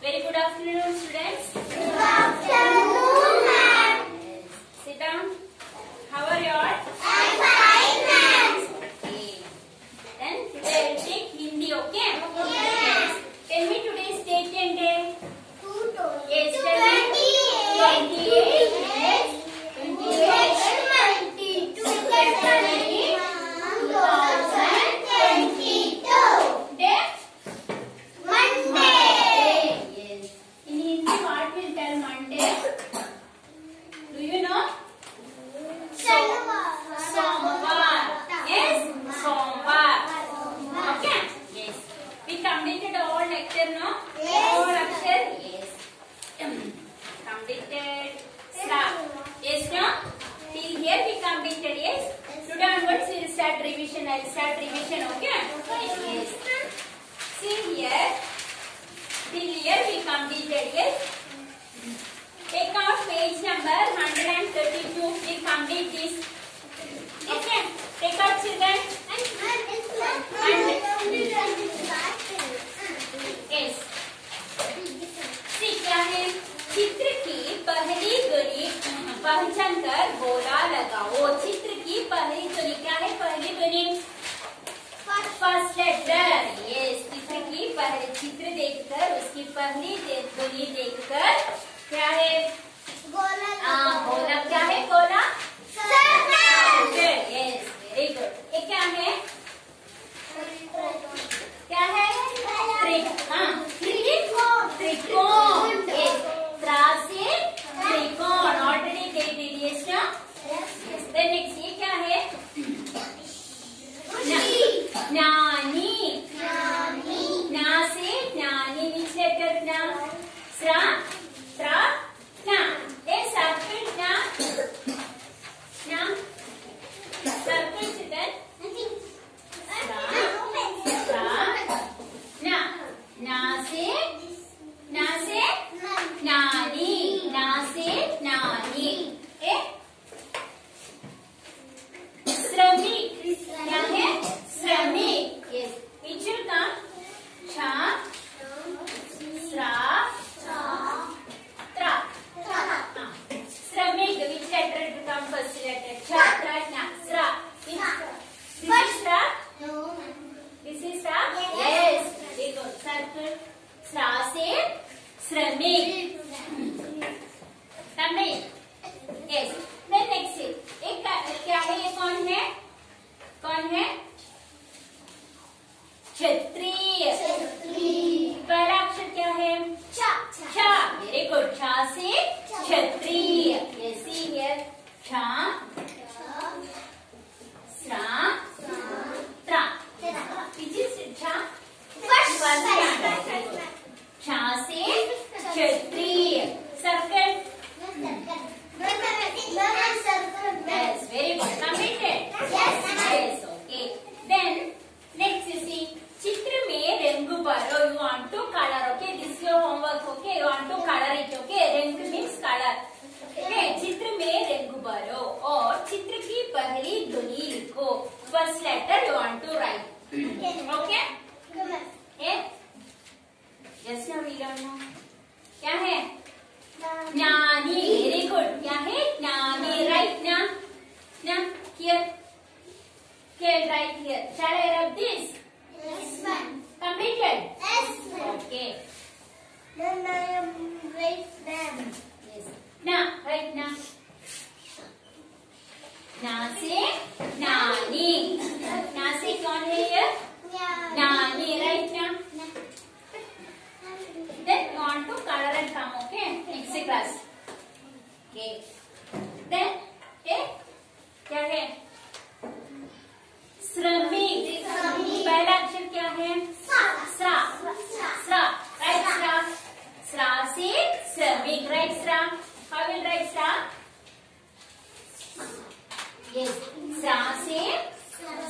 Very good afternoon, students. Good afternoon, ma'am. Sit down. How are you all? I'm fine, lecture, no? Yes. All lecture? Yes. Um, completed. Start. Yes, no? Till here we completed, yes? Today onwards we will start revision. I will start revision, okay? उसकी पहली दे- ध्वनि देखकर क्या है? क्या है? बोला good yes very good ये क्या है? क्या है? हाँ त्रिकोण त्रिकोण से त्रिकोण ऑलरेडी दे डी यस ना यस देन नेक्स्ट ये क्या है? ना- नानी ना से नानी which letter ना स्रा स्रा ना ए सर्कल ना ना सर्कल चिल्ड्रन ना ना से ना से नानी ना से नानी ए श्रमिक क्या है श्रमिक यस इट शुड कम छा श्रा त्रा हाँ. श्रमिक which letter to come first letter छा त्रा ना श्रा this is श्रा this is श्रा yes very good circle श्रा से श्रमिक तमिल यस देन नेक्स्ट एक क्या है ये कौन है? कौन है? क्षत्रिय। पहला अक्षर क्या है? छा वेरी गुड छा से क्षत्रिय। छा छा से क्षत्रिय circle yes very good completed yes okay then next you see चित्र रंग you want to color okay this is your homework okay you want to color it okay रंग means color okay चित्र में रंग भरो और चित्र की पहली ध्वनि लिखो first letter you want to write okay we don't know क्या है नानी वेरी गुड क्या है नानी राइट ना ना here here right here shall I rub this completed okay yes ना राइट ना ना से नानी ना से कौन है ये नानी राइट ना then you want to color and come okay next class okay then okay क्या है श्रमिक पहला अक्षर क्या है? राइट श्रमिक राइट हाउ विल राइट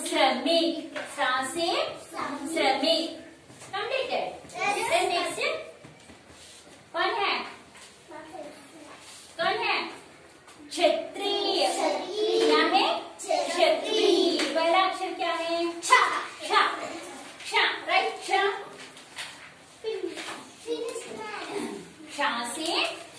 श्रमिक श्रमिक। कंप्लीटेड नेक्स्ट कौन है? कौन है? क्षेत्रीय 上上心。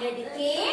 Jadi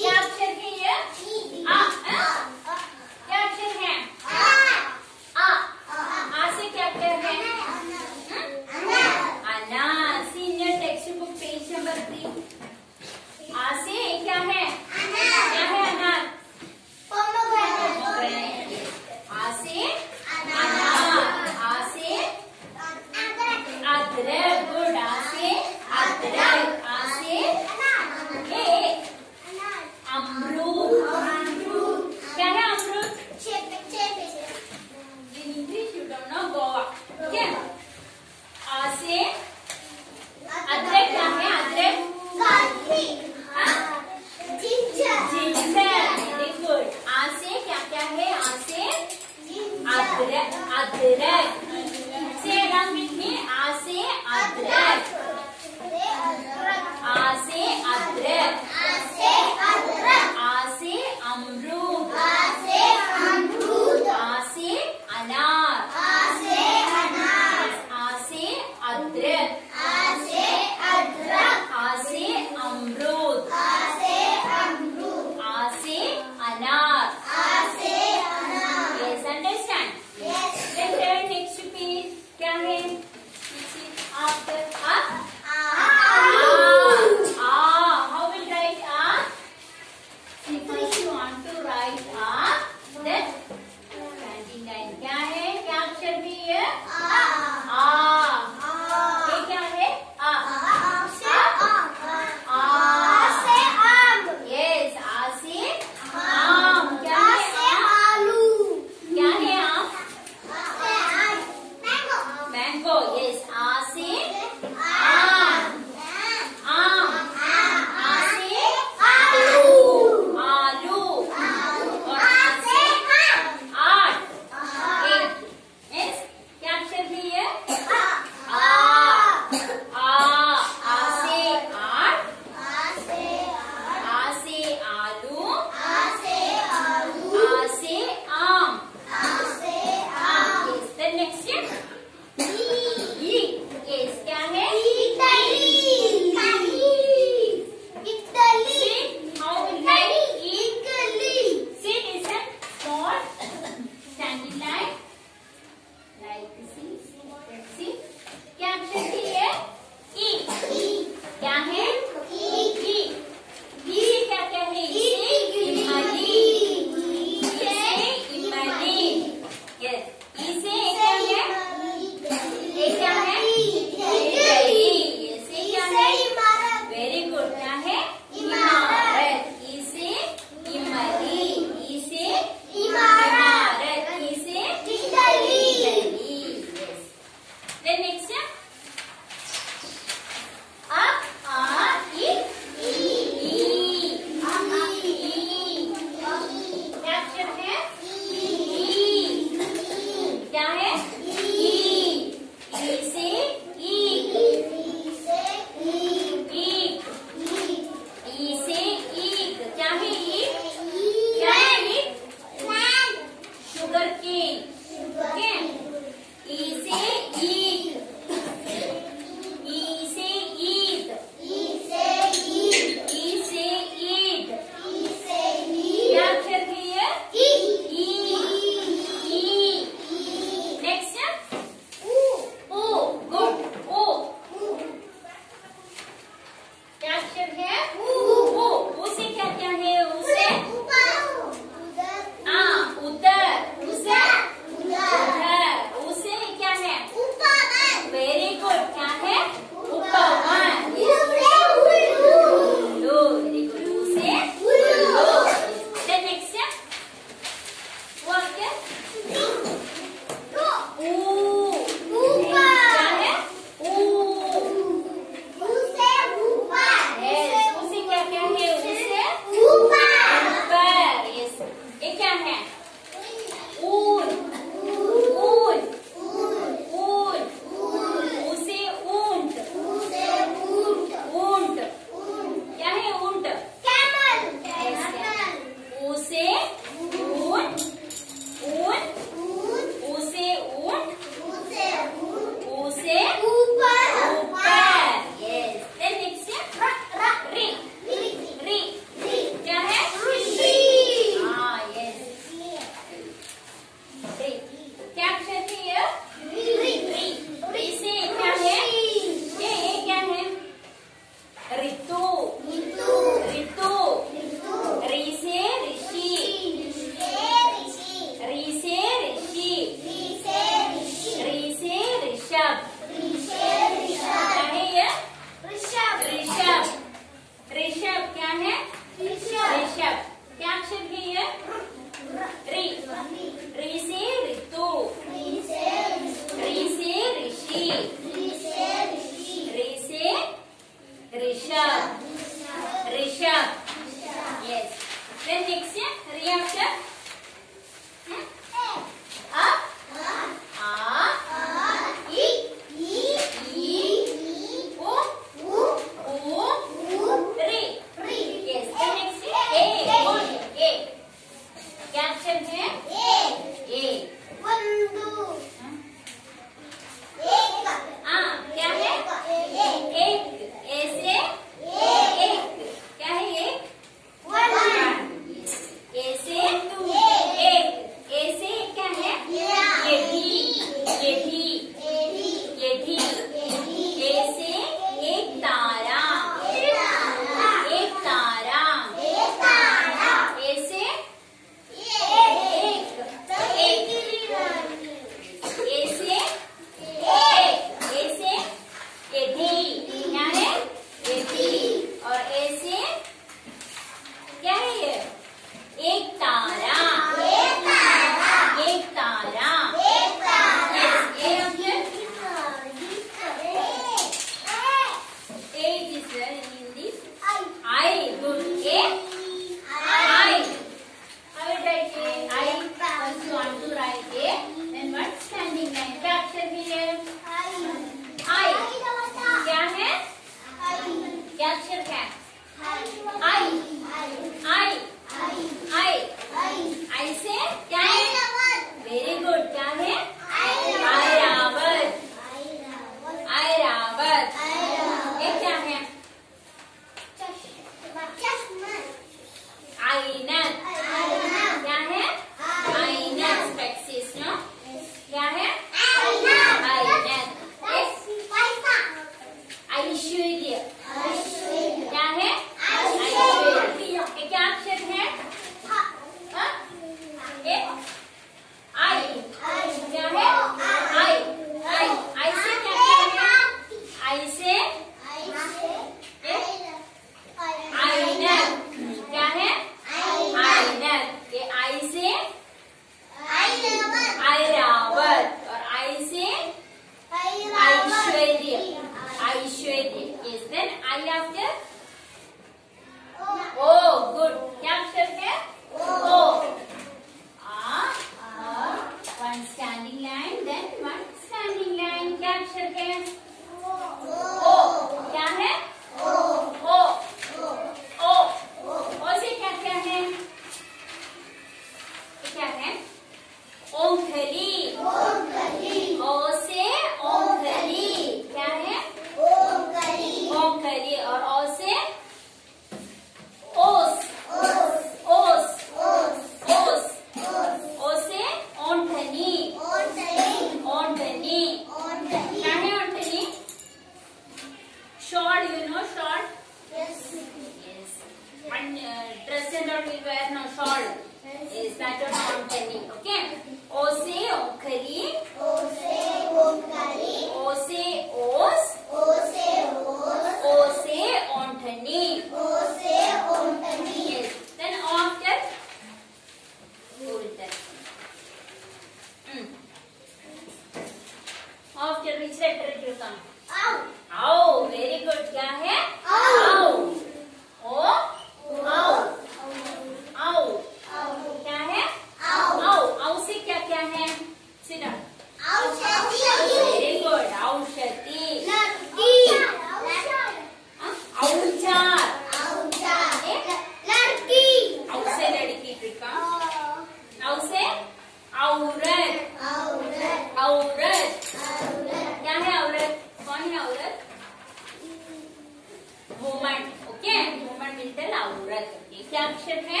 कैपिटल आउ रख ये क्या अक्षर है?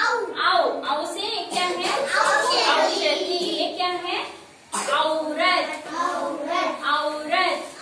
आउ आओ आओ से क्या है? ये क्या है? औरत औरत औरत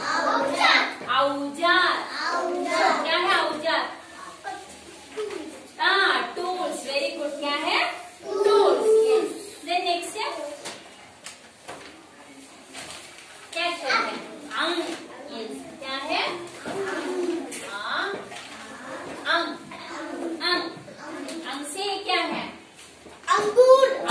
good